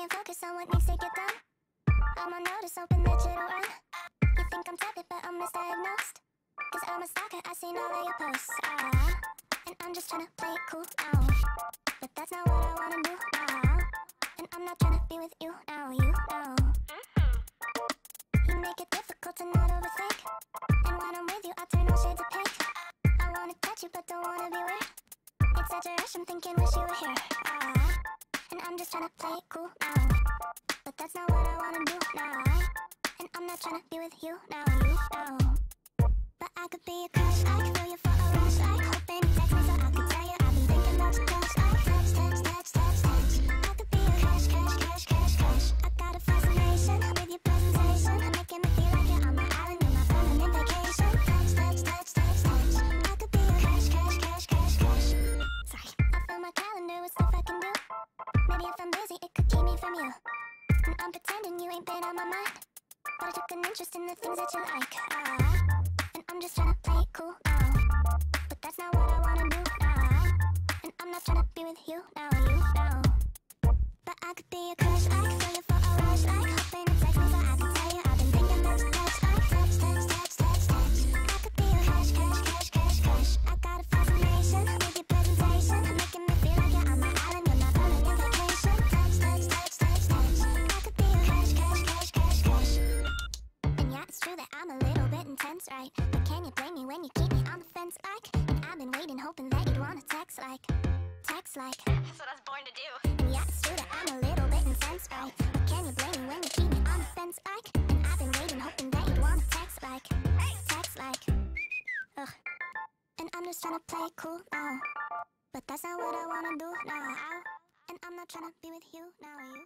can't focus on what needs to get done. I'm on notice, hoping that you don't run. You think I'm tepid, but I'm misdiagnosed. Cause I'm a stalker, I seen all of your posts. Ah, and I'm just tryna play it cool now. But that's not what I wanna do now. And I'm not tryna be with you now, you know. You make it difficult to not overthink. And when I'm with you, I turn all shades of pink. I wanna touch you, but don't wanna be weird. It's such a rush, I'm thinking wish you were here. Ah, and I'm just tryna play it cool now. But that's not what I wanna do now. And I'm not tryna be with you now, you know. But I could be a crush, I'm pretending you ain't been on my mind. But I took an interest in the things that you like. Ah, and I'm just tryna play it cool now. But that's not what I wanna do now. And I'm not tryna be with you now, you know. But I could be a crush, I true that I'm a little bit intense, right? But can you blame me when you keep me on the fence, like? And I've been waiting, hoping that you'd wanna text, like, text, like. That's what I was born to do. And yeah, it's true that I'm a little bit intense, right? But can you blame me when you keep me on the fence, like? And I've been waiting, hoping that you'd wanna text, like, text, like. Ugh. And I'm just tryna play it cool now. But that's not what I wanna do now. And I'm not tryna be with you now, you.